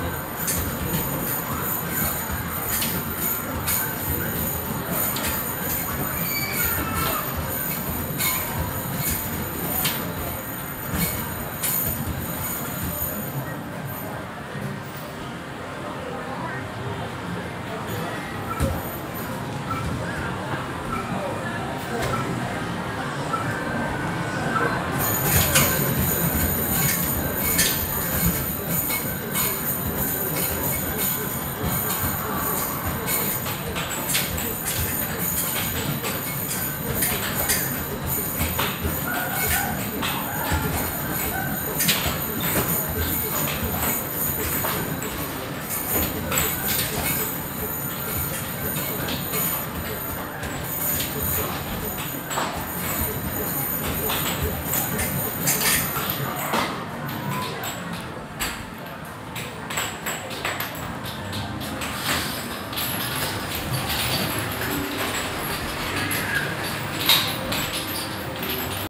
you know.